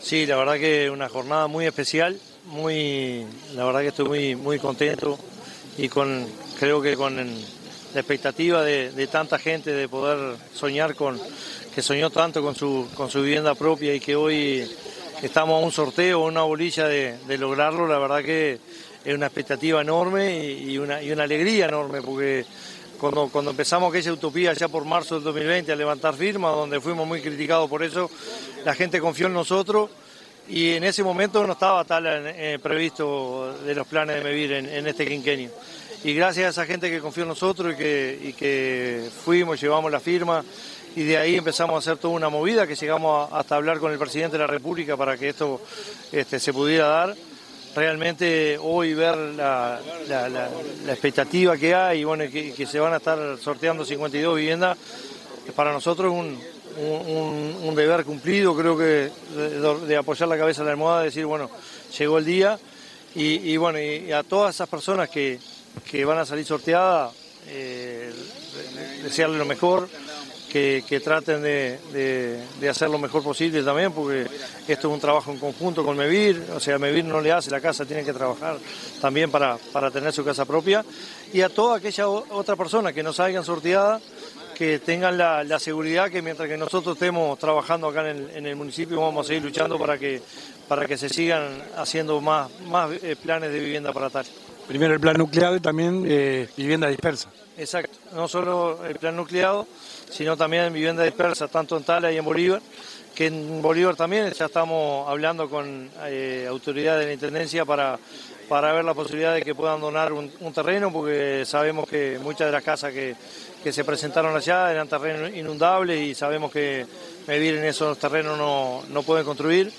Sí, la verdad que una jornada muy especial, muy, la verdad que estoy muy, muy contento y con, creo que con la expectativa de, tanta gente de poder soñar con, que soñó tanto con su, con su vivienda propia y que hoy estamos a un sorteo, una bolilla de, lograrlo, la verdad que es una expectativa enorme y, una, y una alegría enorme porque cuando, cuando empezamos aquella utopía ya por marzo del 2020 a levantar firmas, donde fuimos muy criticados por eso, la gente confió en nosotros y en ese momento no estaba tal eh, previsto de los planes de Mevir en, este quinquenio. Y gracias a esa gente que confió en nosotros y que, que fuimos, llevamos la firma y de ahí empezamos a hacer toda una movida que llegamos hasta hablar con el presidente de la República para que esto este, se pudiera dar realmente hoy ver la, expectativa que hay y bueno, que, se van a estar sorteando 52 viviendas, para nosotros es un, deber cumplido, creo que de, apoyar la cabeza en la almohada, decir, bueno, llegó el día y, bueno, a todas esas personas que, van a salir sorteadas, eh, desearle lo mejor, que, traten de, hacer lo mejor posible también, porque esto es un trabajo en conjunto con Mevir, o sea, Mevir no le hace la casa, tienen que trabajar también para, para tener su casa propia, y a toda aquella otra persona que no salgan sorteada, que tengan la, seguridad que mientras que nosotros estemos trabajando acá en el, municipio vamos a seguir luchando para que, para que se sigan haciendo más, más eh, planes de vivienda para tal. Primero el plan nucleado y también eh, vivienda dispersa. Exacto, no solo el plan nucleado, sino también vivienda dispersa, tanto en Tala y en Bolívar, que en Bolívar también ya estamos hablando con eh, autoridades de la Intendencia para, para ver la posibilidad de que puedan donar un, terreno, porque sabemos que muchas de las casas que, se presentaron allá eran terrenos inundables y sabemos que vivir en esos terrenos no, no pueden construir.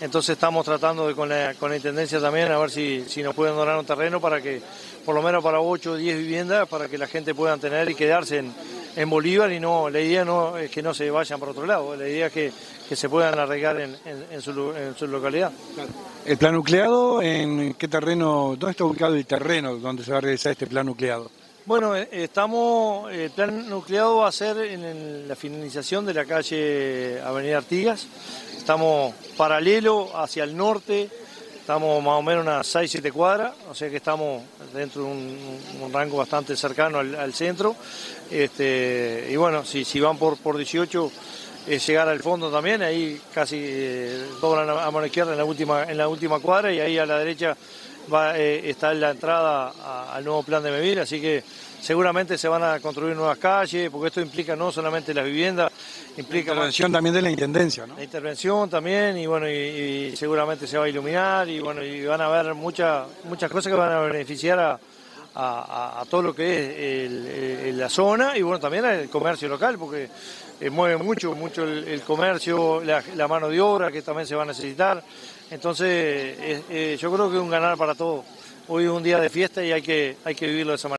Entonces estamos tratando de, con, la, con la Intendencia también a ver si, si nos pueden donar un terreno para que, por lo menos para 8 o 10 viviendas, para que la gente pueda tener y quedarse en, en Bolívar y no, la idea no es que no se vayan por otro lado, la idea es que, se puedan arreglar en, en, su, localidad. ¿El plan nucleado en qué terreno, dónde está ubicado el terreno donde se va a realizar este plan nucleado? Bueno, eh, estamos, el plan nucleado va a ser en la finalización de la calle Avenida Artigas, estamos paralelo hacia el norte, Estamos más o menos unas 6-7 cuadras, o sea que estamos dentro de un, rango bastante cercano al, centro. Este, y bueno, si, si van por, por 18 es llegar al fondo también, ahí casi eh, doblan a mano izquierda en la última, en la última cuadra y ahí a la derecha va, eh, está la entrada al nuevo plan de Mevir, así que seguramente se van a construir nuevas calles, porque esto implica no solamente las viviendas, implica... La intervención también de la Intendencia, ¿no? La intervención también, y bueno, y, seguramente se va a iluminar, y bueno, y van a haber muchas muchas cosas que van a beneficiar a, todo lo que es la zona, y bueno, también al comercio local, porque eh, mueve mucho, mucho el, comercio, la, mano de obra que también se va a necesitar. Entonces, yo creo que es un ganar para todos. Hoy es un día de fiesta y hay que, hay que vivirlo de esa manera.